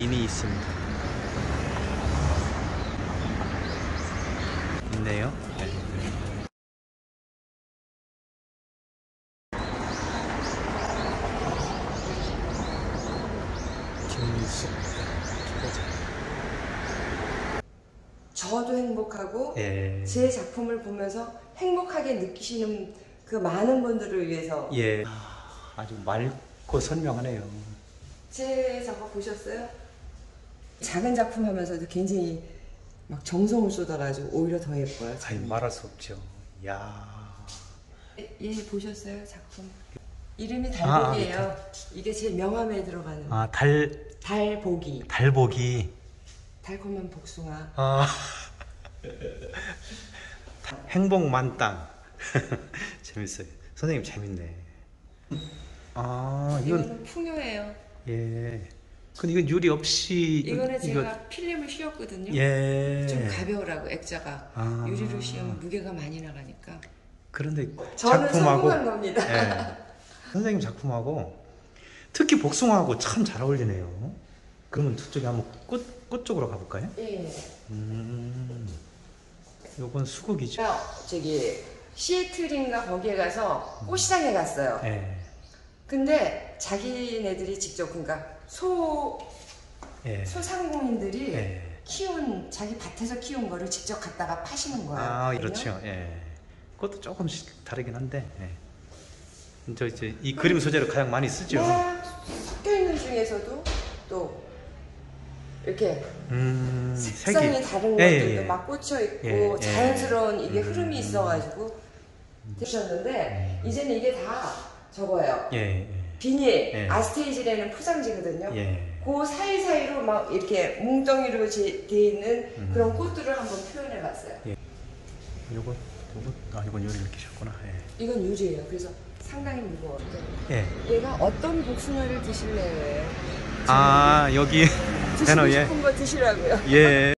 인이 있습니다. 있네요. 네. 저도 행복하고 예. 제 작품을 보면서 행복하게 느끼시는 그 많은 분들을 위해서 예. 아, 아주 맑고 선명하네요. 제 작업 보셨어요? 작은 작품 하면서도 굉장히 막 정성을 쏟아가지고 오히려 더 예뻐요. 아니 말할 수 없죠. 야. 얘 보셨어요 작품? 이름이 아, 달복이에요. 이게 제 명함에 들어가는 아, 달 달복이 달보기. 달콤한 복숭아. 아. 행복 만땅. 재밌어요. 선생님 재밌네. 아, 이건 풍요예요. 예. 근데 이건 유리 없이 이거는 이거- 제가 필름을 씌웠거든요. 예. 좀 가벼우라고 액자가 아. 유리로 씌우면 무게가 많이 나가니까. 그런데 저는 작품하고 성공한 겁니다. 예. 선생님 작품하고 특히 복숭아하고 참 잘 어울리네요. 그러면 저쪽에 한번 꽃, 꽃 쪽으로 가볼까요? 예. 음. 요건 수국이죠. 저기 시애틀인가 거기에 가서 꽃시장에 갔어요. 예. 근데 자기네들이 직접 그러니까 소 예. 소상공인들이 예. 키운 자기 밭에서 키운 거를 직접 갖다가 파시는 거예요. 아, 그렇죠. 예. 그것도 조금씩 다르긴 한데. 예. 저 이제 이 그림 소재로 가장 많이 쓰죠. 막 섞여 있는 중에서도 또 이렇게 음, 색상이 색이. 다른 예, 것들도 예, 예. 막 꽂혀 있고 예, 예. 자연스러운 이게 음. 흐름이 있어가지고 되셨는데 이제는 이게 다 저거예요. 예, 예. 비닐 예. 아스테이질에는 포장지거든요. 예. 그 사이사이로 막 이렇게 뭉덩이로 제- 돼 있는 음. 그런 꽃들을 한번 표현해 봤어요. 요거, 요거, 아, 이건 요리 이렇게 셨구나 예. 이건 유리예요. 그래서 상당히 무거워요. 예. 얘가 어떤 복숭아를 드실래요? 아, 여기 드시고 배너에. 싶은 거 드시라고요. 예.